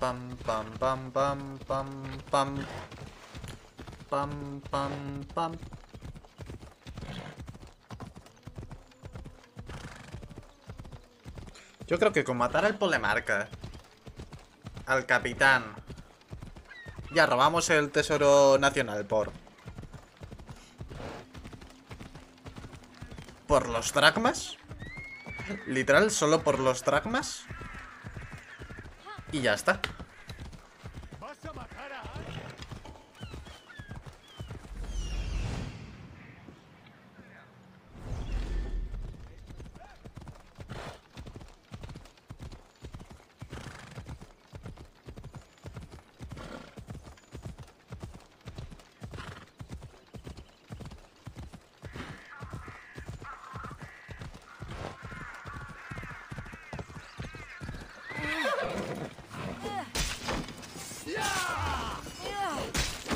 pam, pam, pam, pam, pam, pam. Pam, pam, pam. Yo creo que con matar al polemarca, al capitán, ya robamos el tesoro nacional por... ¿Por los dracmas? Literal, solo por los dracmas. Y ya está.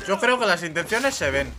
Yo creo que las intenciones se ven.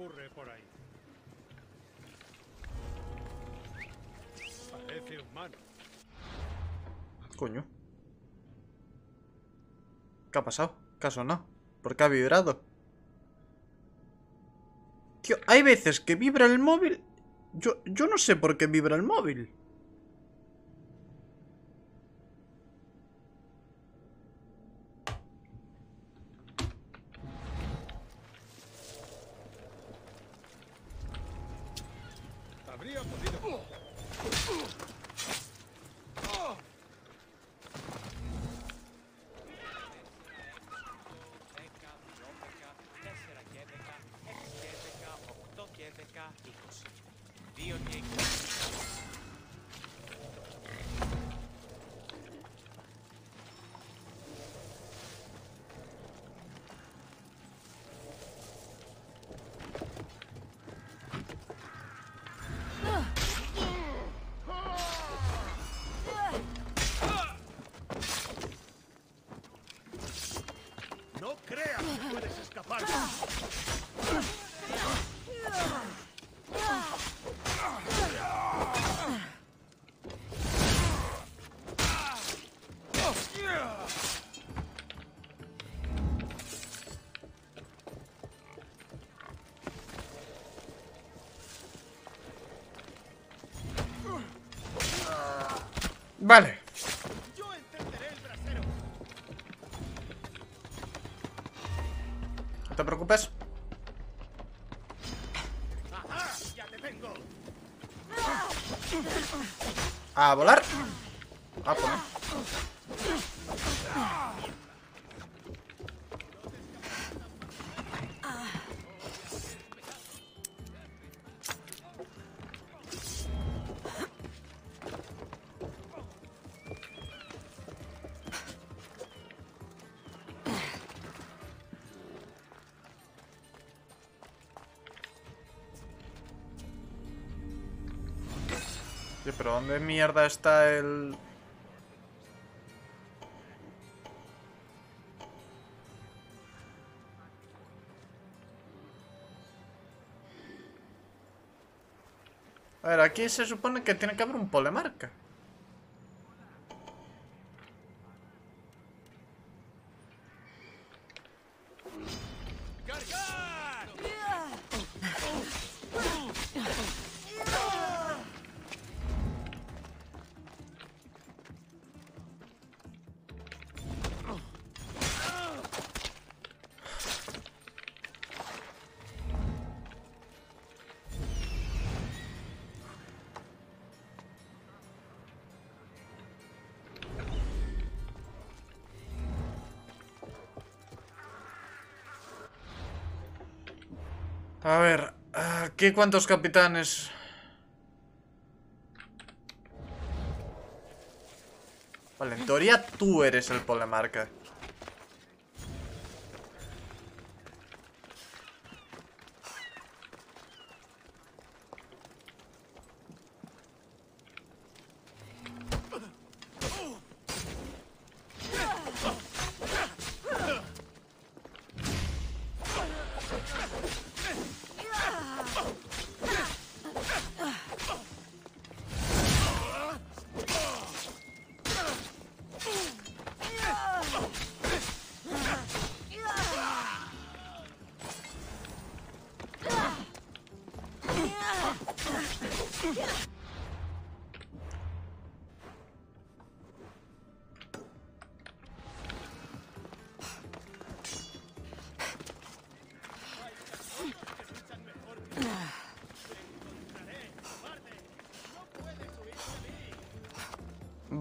Ocurre por ahí. Parece humano. Coño. ¿Qué ha pasado? ¿Caso no? ¿Por qué ha vibrado? Tío, hay veces que vibra el móvil. Yo, yo no sé por qué vibra el móvil. Vale. Yo el. No te preocupes. ¡Ya te! A volar. Pero ¿dónde mierda está el...? A ver, aquí se supone que tiene que haber un polemarca. A ver, ¿aquí cuántos capitanes? Vale, en teoría tú eres el polemarca.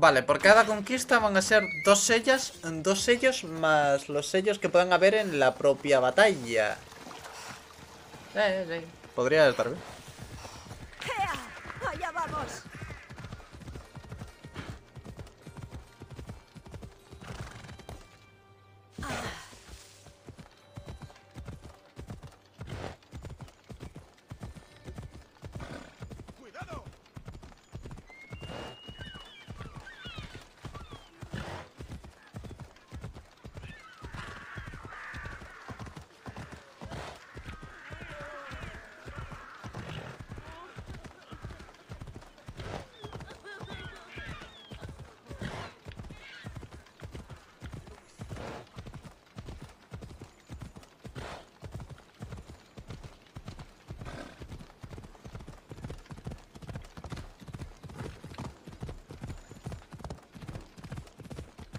Vale, por cada conquista van a ser dos sellas, dos sellos más los sellos que puedan haber en la propia batalla. Eh. Podría estar bien. ¡Ea! ¡Allá vamos! ¡Cuidado!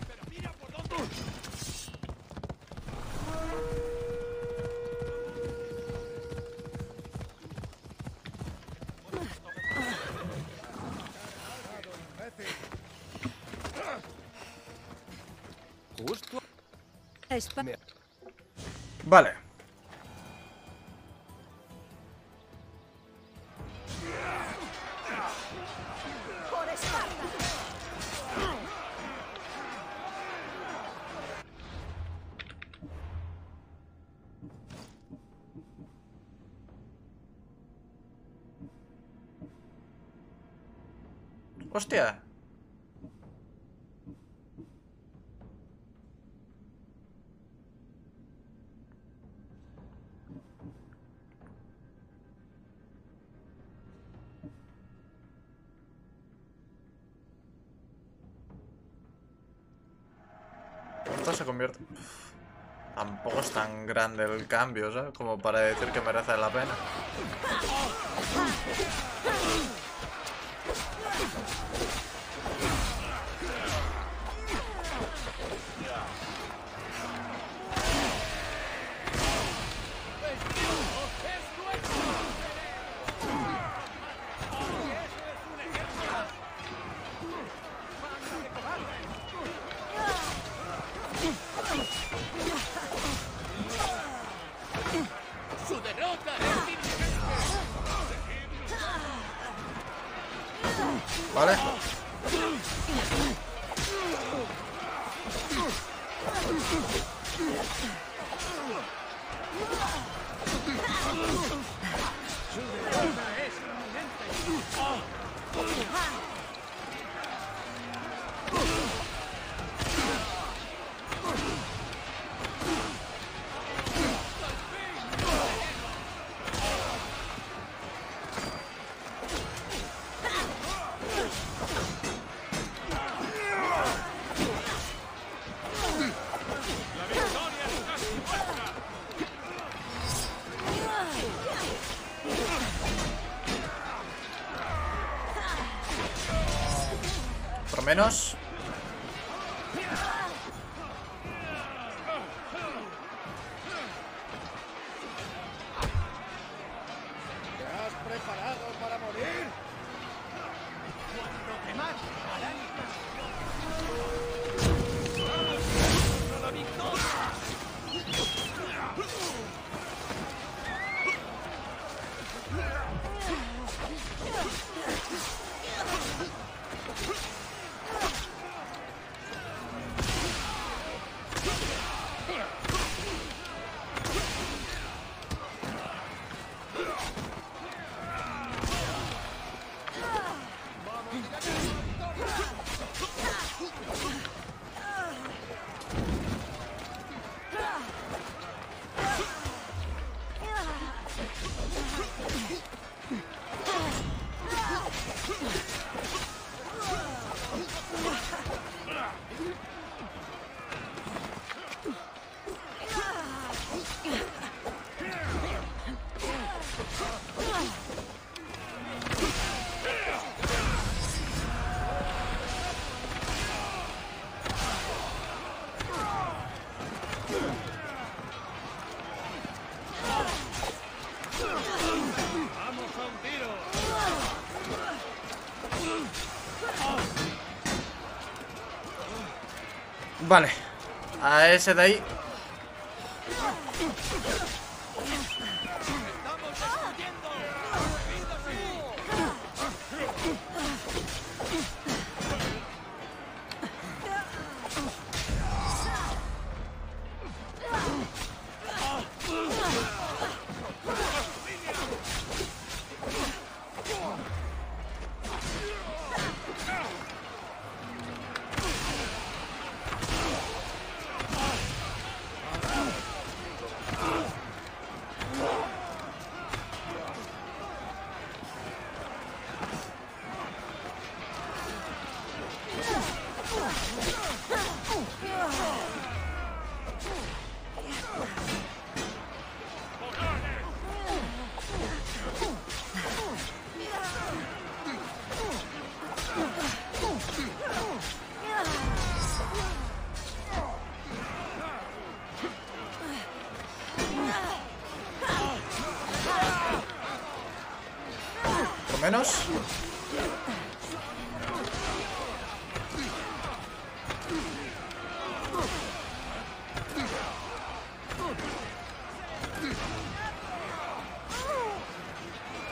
¡Pero mira por dónde! Justo. Vale. Hostia. Tan grande el cambio, ¿sabes? Como para decir que merece la pena. Menos... A ese de ahí. Menos.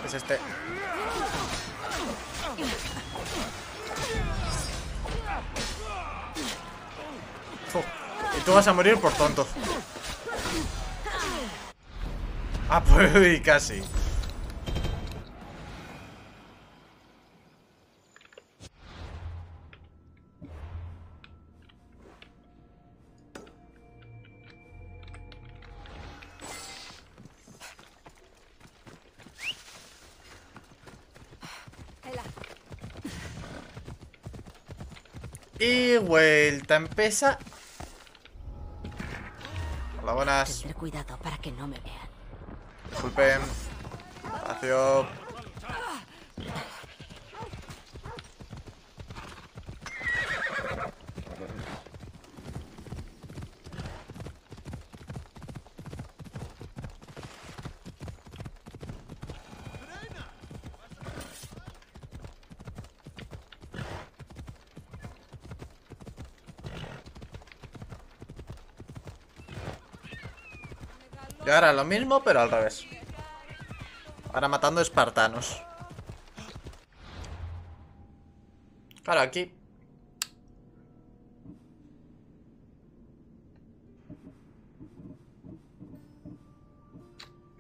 Es este. Y tú vas a morir por tonto. Ah, pues casi. Vuelta empieza. Hola, buenas. tendré cuidado para que no me vean. Disculpen. Espacio. Ahora lo mismo, pero al revés. Ahora matando espartanos. Claro, aquí.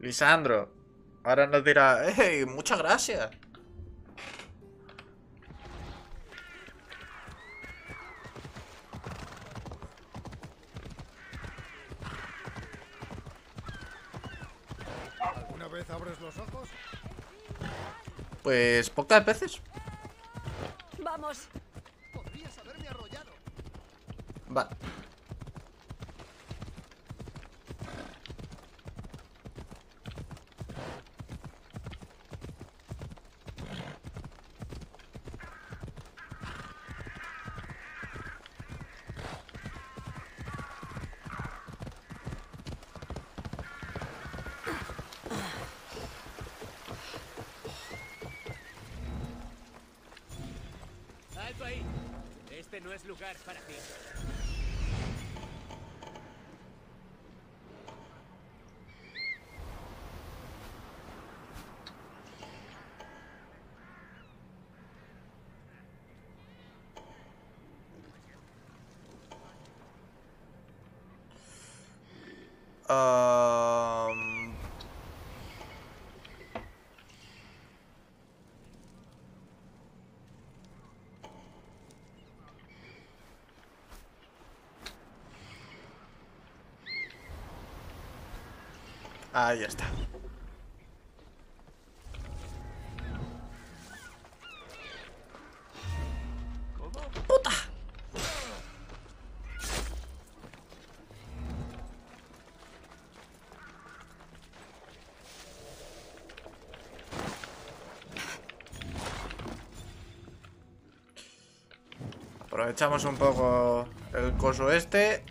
Lisandro. Ahora nos dirá, ¡Ey! Muchas gracias. Vez abres los ojos? Pues pocas veces. ¡Vamos! Lugar para ti. Am, Ahí está. Aprovechamos un poco el coso este.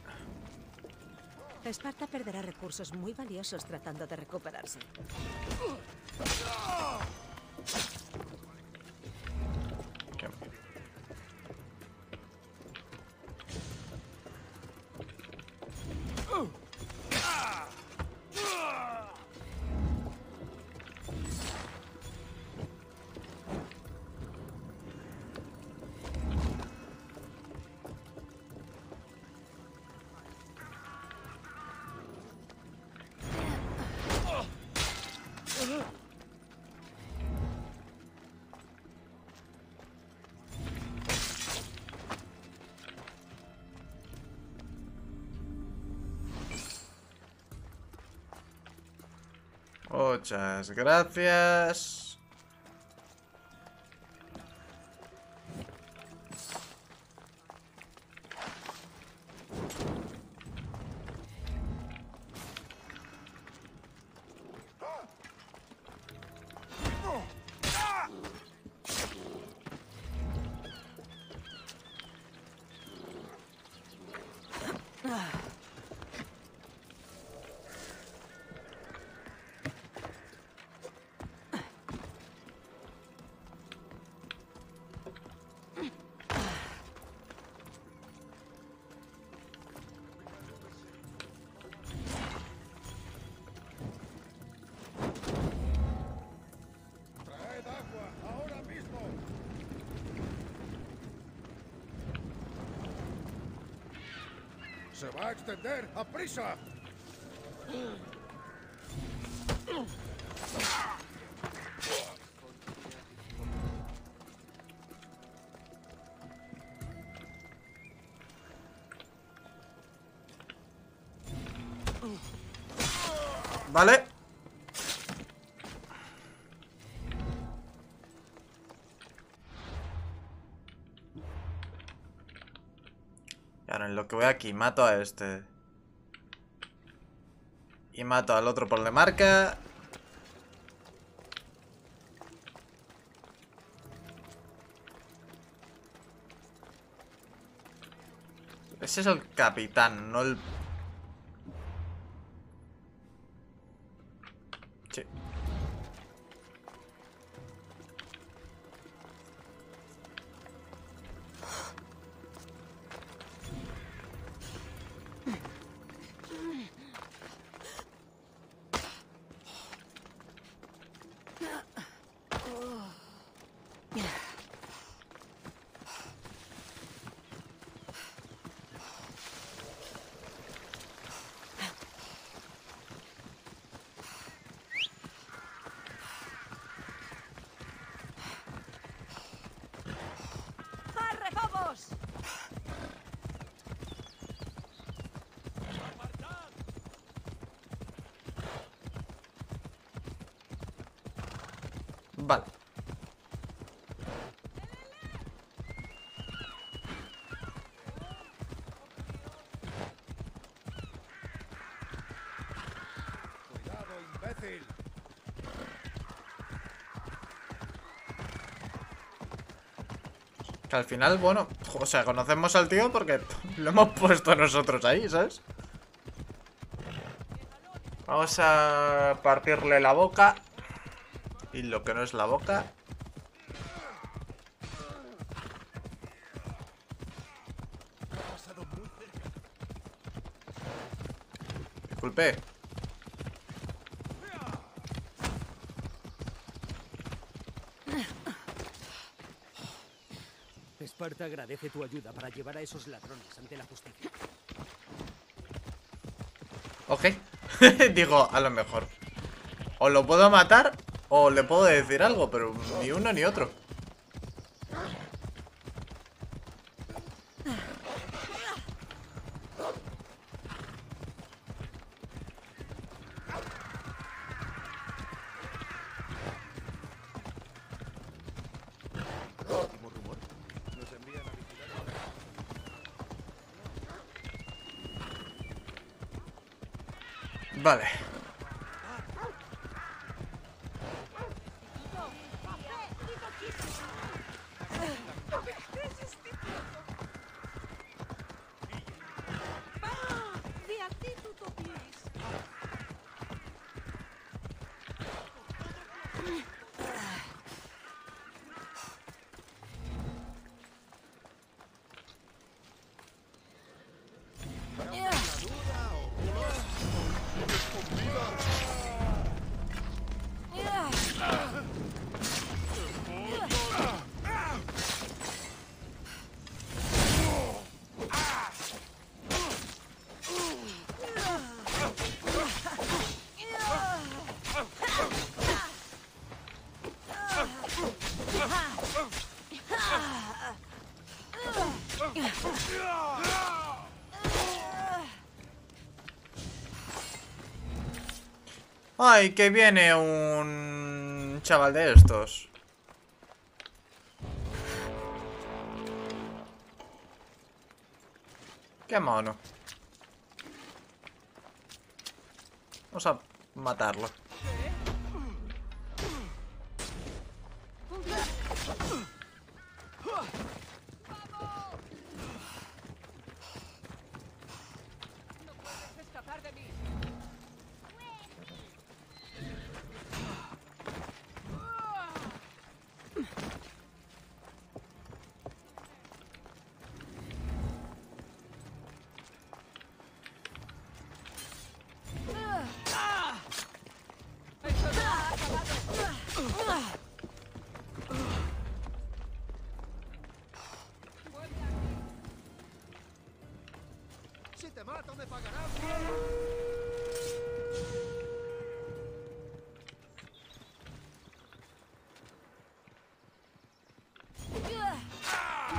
Esparta perderá recursos muy valiosos tratando de recuperarse. Muchas gracias. Se va a extender, a prisa. Vale. Que voy aquí, mato a este. Y mato al otro por la marca. Ese es el capitán, no el... Vale. Que al final, bueno, o sea, conocemos al tío porque lo hemos puesto nosotros ahí, ¿sabes? Vamos a partirle la boca. Y lo que no es la boca. Disculpe. Esparta agradece tu ayuda para llevar a esos ladrones ante la justicia. Ok. Digo, a lo mejor. O lo puedo matar o le puedo decir algo, pero ni uno ni otro. Vale. Ay, que viene un chaval de estos. Qué mono. Vamos a matarlo. Te mato, me pagarás.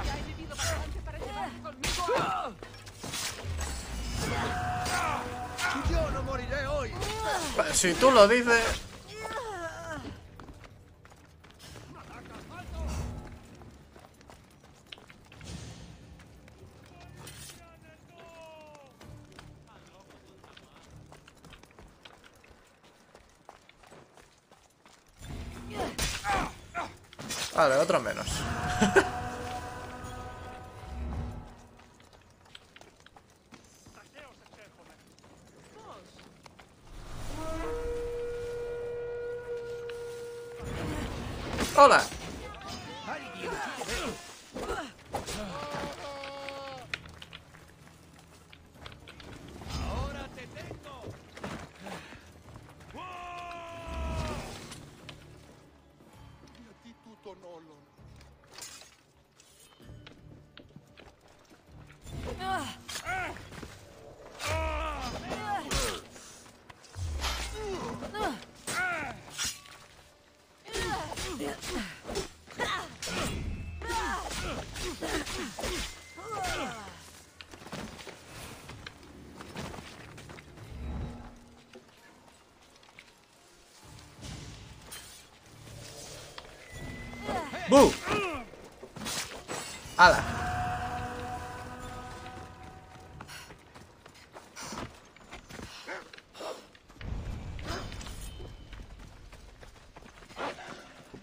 Ya he vivido bastante para llevarte conmigo. Yo no moriré hoy. Si tú lo dices... Vale, otro menos. Hola.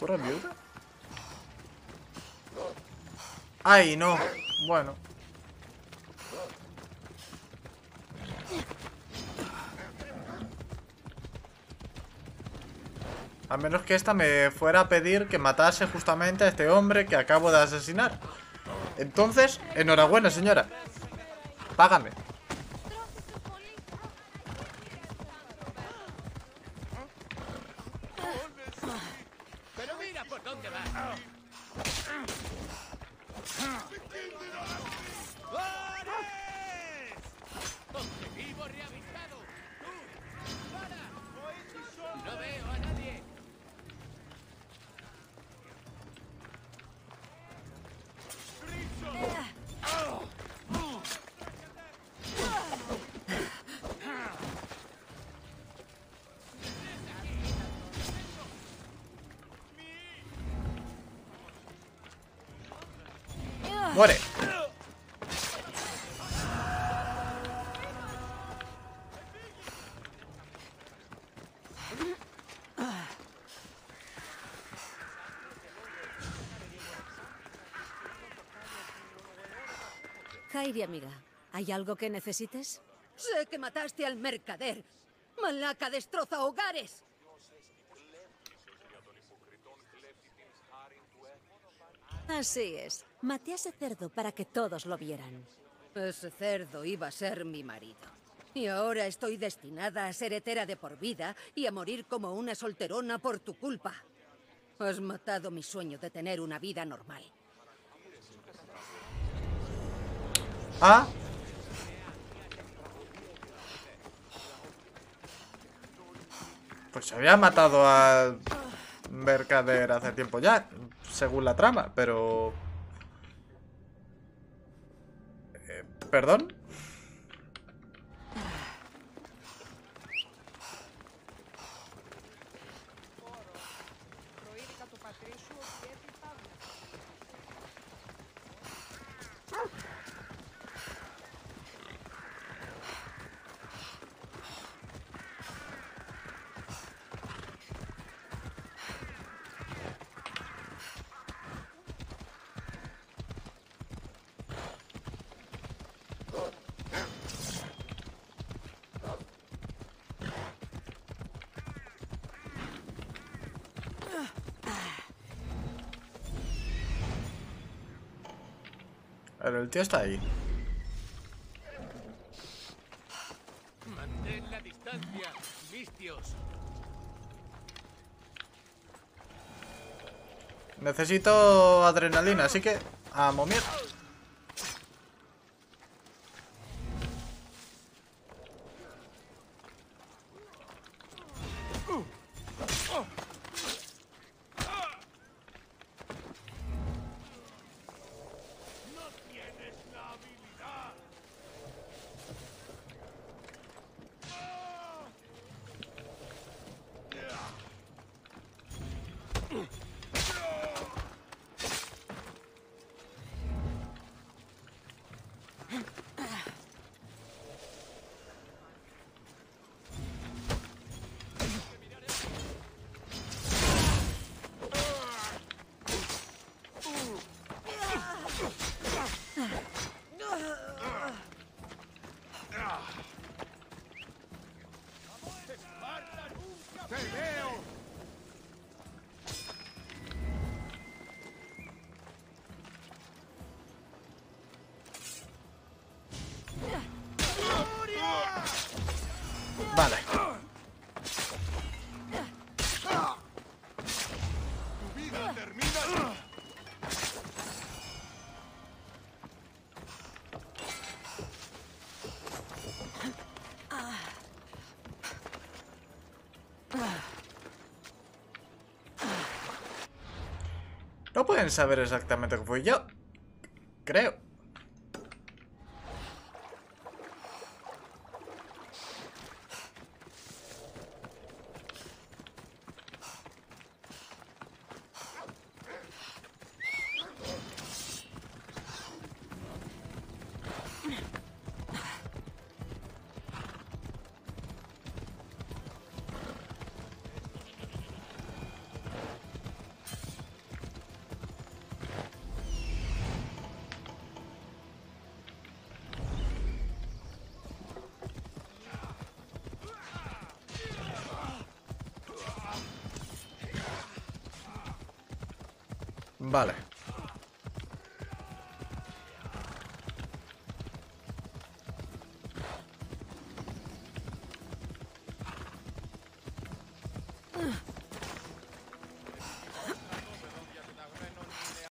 ¿Futura viuda? ¡Ay, no! Bueno. A menos que esta me fuera a pedir que matase justamente a este hombre que acabo de asesinar. Entonces, enhorabuena, señora. Págame. Muere. Jairi, amiga, ¿hay algo que necesites? Sé que mataste al mercader. Malaka destroza hogares. Así es. Maté a ese cerdo para que todos lo vieran. Ese cerdo iba a ser mi marido. Y ahora estoy destinada a ser hetera de por vida y a morir como una solterona por tu culpa. Has matado mi sueño de tener una vida normal. Ah. Pues se había matado al mercader hace tiempo ya, según la trama, pero... Eh, ¿Perdón? Pero el tío está ahí. Mantén la distancia, listios. Necesito adrenalina, así que... A momier. Pueden saber exactamente que fui yo. Creo. Vale.